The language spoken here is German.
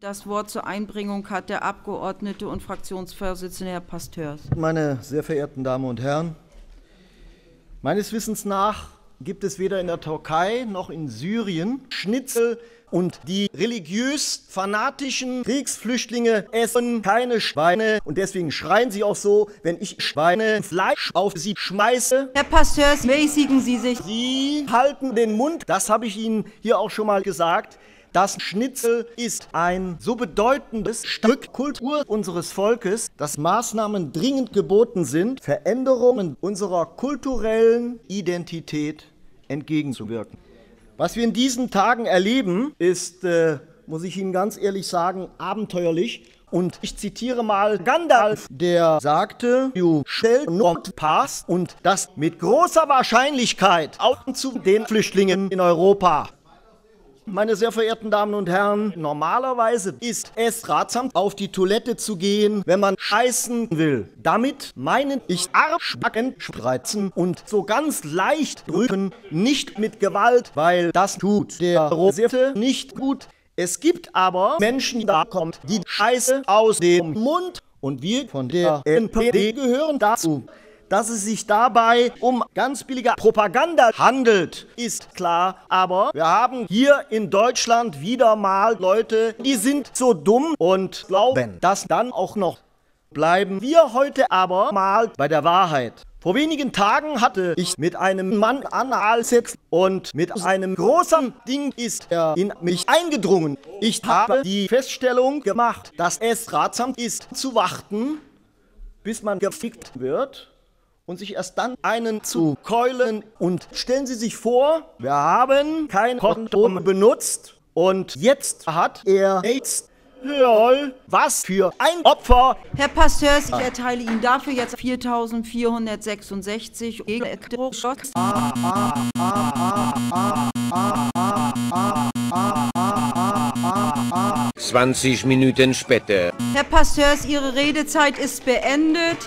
Das Wort zur Einbringung hat der Abgeordnete und Fraktionsvorsitzende Herr Pasteurs. Meine sehr verehrten Damen und Herren, meines Wissens nach gibt es weder in der Türkei noch in Syrien Schnitzel und die religiös fanatischen Kriegsflüchtlinge essen keine Schweine und deswegen schreien sie auch so, wenn ich Schweinefleisch auf sie schmeiße. Herr Pasteurs, mäßigen Sie sich. Sie halten den Mund, das habe ich Ihnen hier auch schon mal gesagt. Das Schnitzel ist ein so bedeutendes Stück Kultur unseres Volkes, dass Maßnahmen dringend geboten sind, Veränderungen unserer kulturellen Identität entgegenzuwirken. Was wir in diesen Tagen erleben, ist, äh, muss ich Ihnen ganz ehrlich sagen, abenteuerlich. Und ich zitiere mal Gandalf, der sagte, You shall not pass und das mit großer Wahrscheinlichkeit auch zu den Flüchtlingen in Europa. Meine sehr verehrten Damen und Herren, normalerweise ist es ratsam, auf die Toilette zu gehen, wenn man scheißen will. Damit meinen ich Arschbacken spreizen und so ganz leicht drücken, nicht mit Gewalt, weil das tut der Rosette nicht gut. Es gibt aber Menschen, da kommt, die Scheiße aus dem Mund und wir von der NPD gehören dazu. Dass es sich dabei um ganz billige Propaganda handelt, ist klar. Aber wir haben hier in Deutschland wieder mal Leute, die sind so dumm und glauben, dass dann auch noch bleiben wir heute aber mal bei der Wahrheit. Vor wenigen Tagen hatte ich mit einem Mann Analsex und mit einem großen Ding ist er in mich eingedrungen. Ich habe die Feststellung gemacht, dass es ratsam ist zu warten, bis man gefickt wird und sich erst dann einen zu keulen. Und stellen Sie sich vor, wir haben kein Kondom benutzt und jetzt hat er AIDS. Lol, was für ein Opfer! Herr Pasteurs, ich erteile Ihnen dafür jetzt 4.466 Elektroschoss. 20 Minuten später. Herr Pasteurs, Ihre Redezeit ist beendet.